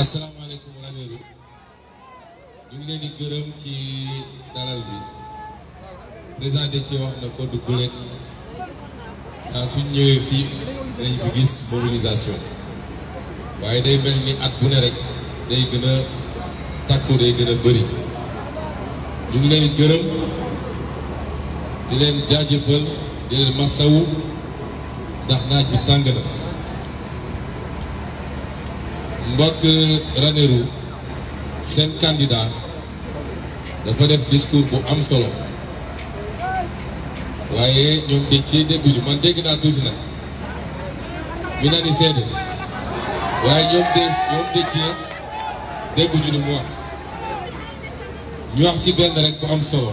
asalaamaaleykum Ranérou ñu ngi leen di gërëm ci dalal bi président de ci wax na ko du gulet saa suñ ñëwee fii dañ fi gis mobilisation waaye day mel ni at bu ne rek day gën a takku day gën a bëri ñu ngi leen di gërëm di leen jaajëfal di leen masawu ndax naaj bi tàng na mbokk Ranérou seen candidat dafa def discours bu am solo waaye ñoom dañ ciy dégguñu man dégg naa tuuti nag mi na ni seede waaye ñoom de ñoom de ci dégguñu ni mu wax ñu wax ci benn rek bu am solo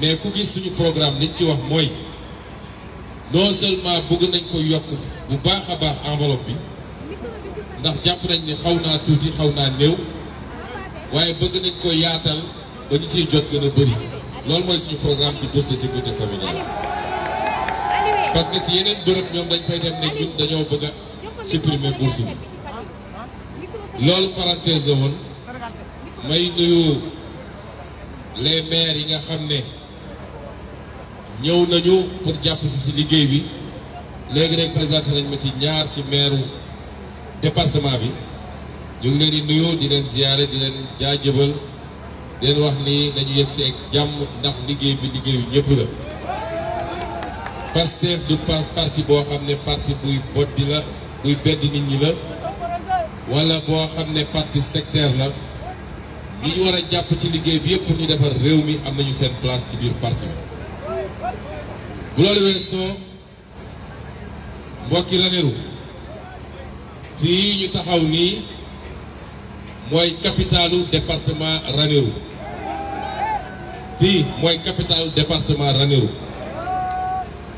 mais ku gis suñu programme liñ ci wax mooy non seulement bëgg nañ ko yokk bu baax a baax enveloppe bi ndax jàpp nañ ni xaw naa tuuti xaw naa néew waaye bëgg nañ ko yaatal ba ñu ciy jot gën a bëri loolu mooy suñu programme ci bourse de sécurité familiale parce que ci yeneen bërëb ñoom dañ fay dem ne ñun dañoo bëgg a supprimer bourse bi loolu parenthèse la woon may nuyu les maires yi nga xam ne ñëw nañu pour jàpp si si liggéey bi léegi rek présenté nañ ma ci ñaar ci maire département bi ñu ngi leen di nuyu di leen ziyaare di leen jaajëbal di leen wax ni dañu yegg si ak jàmm ndax liggéey bi liggéeyu ñëpp la Pastef du parti boo xam ne parti buy boddi la buy beddi nit ñi la wala boo xam ne parti secteur la ñi ñu war a jàpp ci liggéey bi yëpp ñu defar réew mi am nañu seen place ci biir parti bi bu loolu weesoo mbokki Ranérou fii ñu taxaw nii mooy capitalu département Ranérou fii mooy capitalu département Ranérou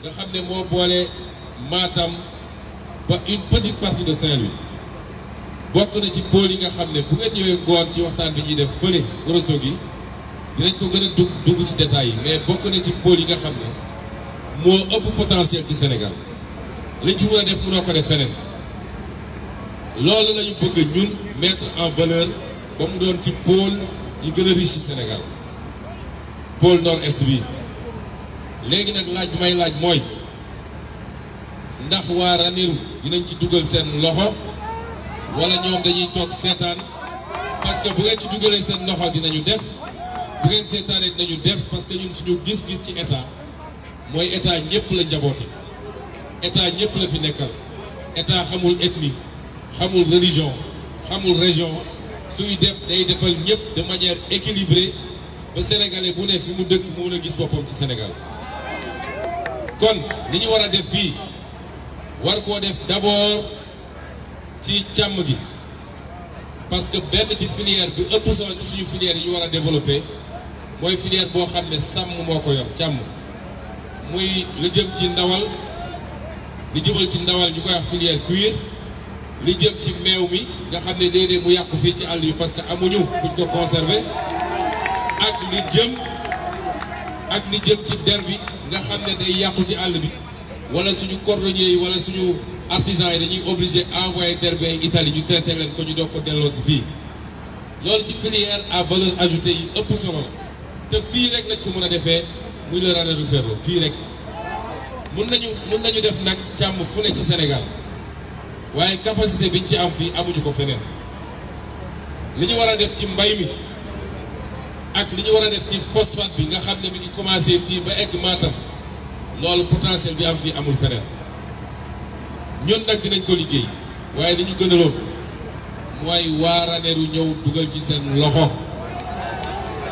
nga xam ne moo boole Matam ba une petite partie de Saint-Louis bokk na ci pôle yi nga xam ne bu ngeen ñëwee ngoon ci waxtaan bi ñuy def fële Rosso gi dinañ ko gën a dugg dugg ci détails yi mais bokk na ci pôle yi nga xam ne moo ëpp potentiel ci Sénégal li ci mën a def mënoo ko def feneen loolu la ñu bëgg ñun mettre en valeur ba mu doon ci pôle yi gën a riche ci Sénégal pôle nord-est bi léegi nag laaj bi may laaj mooy ndax waa Ranérou dinañ ci dugal seen loxo wala ñoom dañuy toog seetaan parce que bu ngeen ci dugalee seen loxo dinañu def bu ngeen seetaanee dinañu def parce que ñun suñu gis-gis ci état mooy état ñëpp la njaboote état ñëpp la fi nekkal état xamul ethnie xamul religion xamul région suy def day defal ñëpp de manière équilibrée ba sénégalais bu ne fi mu dëkk mu mën a gis boppam ci Sénégal kon li ñu war a def fii war koo def d'abord ci càmm gi parce que benn ci filière bi ëpp solo ci suñu filière yi ñu war a développer mooy filière boo xam ne sàmm moo ko yor càmm muy lu jëm ci ndawal lu jëmal ci ndawal ñu koy wax filière cuir li jëm ci meew mi nga xam ne léeg-léeg mu yàqu fii ci àll yi parce que amuñu fuñ ko conserver ak li jëm ak li jëm ci der bi nga xam ne day yàqu ci àll bi wala suñu cordonnier yi wala suñu artisan yi dañuy obligé envoyé der bi ay Italie ñu traité leen ko ñu doog ko delloo si fii loolu ci filière à valeur ajoutée yi ëpp solo la te fii rek lañ ko mën a defee muy le Ranérou du Ferlo fii rek mun nañu mun nañu def nag càmm fu ne ci Sénégal waaye capacité biñ ci am fii amuñu ko feneen li ñu war a def ci mbay mi ak li ñu war a def ci phosphate bi nga xam ne mi ngi commencé fii ba egg Matam loolu potentiel bi am fii amul feneen ñun nag dinañ ko liggéey waaye li ñu gënaloon mooy waa Ranérou ñëw dugal ci seen loxo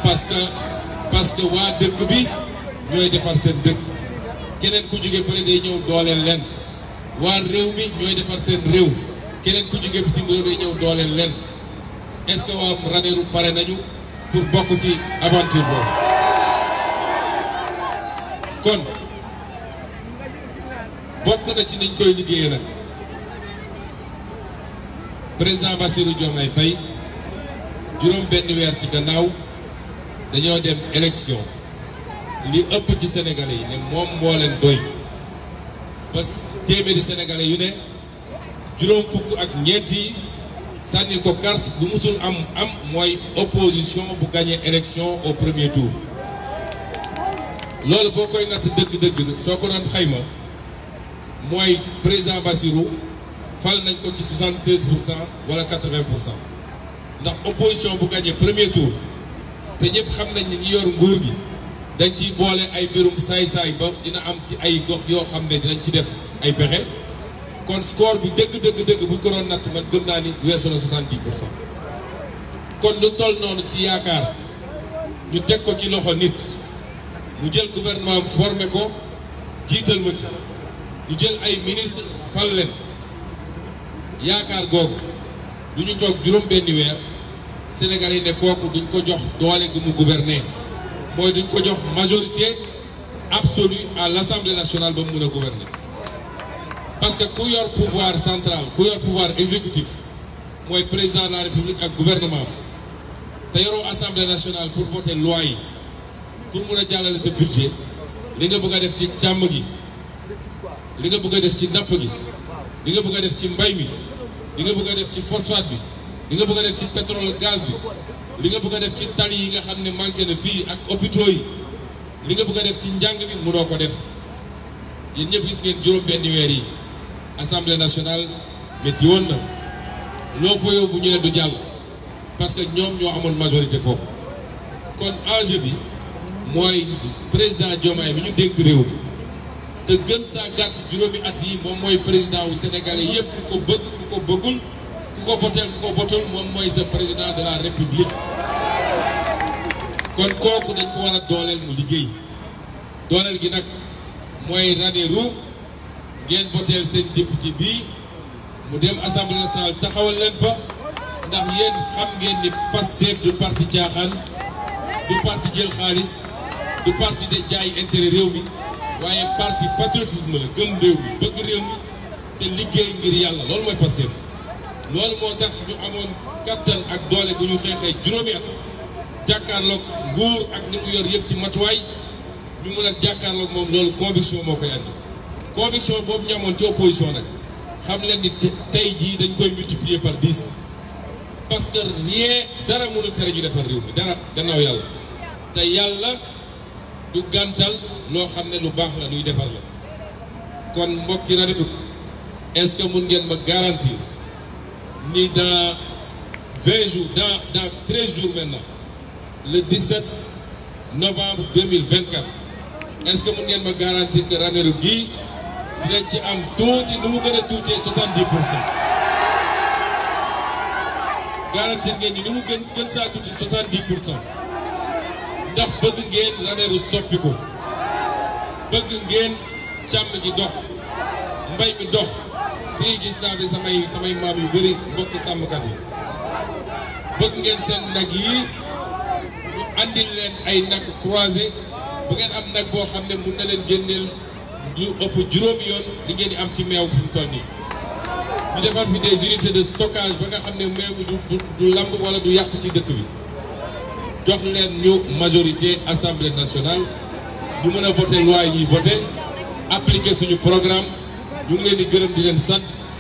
parce que parce que waa dëkk bi ñooy defar seen dëkk keneen ku jóge fële day ñëw dooleel leen waa réew mi ñooy defar seen réew keneen ku jóge bitim réew day ñëw dooleel leen est-ce que waa Ranérou pare nañu pour bokk ci aventure boobu kon bokk na ci niñ koy liggéeyee nag président Bassirou Diomaye Faye juróom benn weer ci gannaaw dañoo dem élection li ëpp ci sénégalais yi ne moom moo leen doy parce que téeméeri sénégalais yu ne juróom fukk ak ñeent yi sànnil ko carte bu musul am am mooy opposition bu gagné élection au premier tour loolu boo koy natt dëgg-dëgg soo ko doon xayma mooy président Bassirou fal nañ ko ci 76 pour cent wala 80 pour cent ndax opposition bu gagné premier tour te ñëpp xam nañ ni ñi yor nguur gi dañ ciy boole ay mbirum saay-saay ba dina am ci ay gox yoo xam ne dinañ ci def ay pexe kon score bi dëgg dëgg dëgg buñ ko doon natt man gëm naa ni weesu na 70 pour cent kon lu toll noonu ci yaakaar ñu teg ko ci loxo nit mu jël gouvernement am formé ko. jiital ma ci ñu jël ay ministre fal leen yaakaar googu du ñu toog juróom benn weer Sénégal yi ne kooku duñ ko jox doole gu mu gouverner mooy duñ ko jox majorité absolue à l'Assemblée nationale ba mu mën a gouverner parce que ku yor pouvoir central ku yor pouvoir exécutif mooy président de la République ak gouvernement te yoroo Assemblée nationale pour voter loi yi pour mun a jàllale sa budget li nga bëgg a def ci càmm gi li nga bëgg a def ci napp gi li nga bëgg a def ci mbay mi li nga bëgg a def ci phosphate bi li nga bëgg a def ci pétrole gaz bi li nga bëgg a def ci tali yi nga xam ne manqué na fii ak hôpitaux yi li nga bëgg a def ci njàng bi mënoo ko def yéen ñëpp gis ngeen juróom benn weer yi assemblée nationale métti woon na loo fa yóbbu ñu ne du jàll parce que ñoom ñoo amoon majorité foofu kon enjeu bi mooy président Diomaye bi ñu dénk réew mi te gën saa gàtt juróomi at yi moom mooy président wu sénégalais yépp ku ko bëgg ku ko bëggul ku ko voteel ku ko votul moom mooy sa président de la république kon kooku dañ ko war a dooleel mu liggéey dooleel gi nag mooy rane ru ngeen voteel seen député bii mu dem assemblée nationale taxawal leen fa ndax yéen xam ngeen ni Pastef du parti caaxaan du parti jël xaalis du parti de jaay intérêt réew mi waaye parti patriotisme la gëm réew mi bëgg réew mi te liggéey ngir yàlla loolu mooy Pastef loolu moo tax ñu amoon kattan ak doole gu ñu xeexee juróomi at jàkkaarloog nguur ak li mu yor yëpp ci matuwaay. ñu mën a jàkkaarloog moom loolu conviction moo koy andi conviction boobu ñu amoon ci opposition nag xam leen ni tey jii dañ koy multiplier par dix parce que rien dara mënul tere ñu defar réew mi dara gannaaw yàlla te yàlla du gàntal loo xam ne lu baax la luy defar la kon mbokki Radboud est-ce que mun ngeen ma garantir ni dans vingt jours dans dans treize jours maintenant le 17 novembre 2024 est-ce que mun ngeen ma garantir que Ranérou gii dinañ ci am tuuti nu mu gën a tuutee 70 pour cent garantir ngeen ni nu mu gën gën saa tuuti 70 pour cent ndax bëgg ngeen Ranérou soppi ko bëgg ngeen càmm ji dox mbay mi dox fii gis naa fi samay samay maam yu bëri mbokki sàmmkat yi. bëgg ngeen seen nag yi ñu andil leen ay nag croisé bu ngeen am nag boo xam ne mun na leen génneel lu ëpp juróom yoon li ngeen di am ci meew fi mu toll nii ñu defar fi des unités de stockage ba nga xam ne meew mi du du lamb wala du yàqu ci dëkk bi jox leen ñu majorité assemblée nationale ñu mën a voté loi yi ñuy voté appliqué suñu programme ñu ngi leen di gërëm di leen sant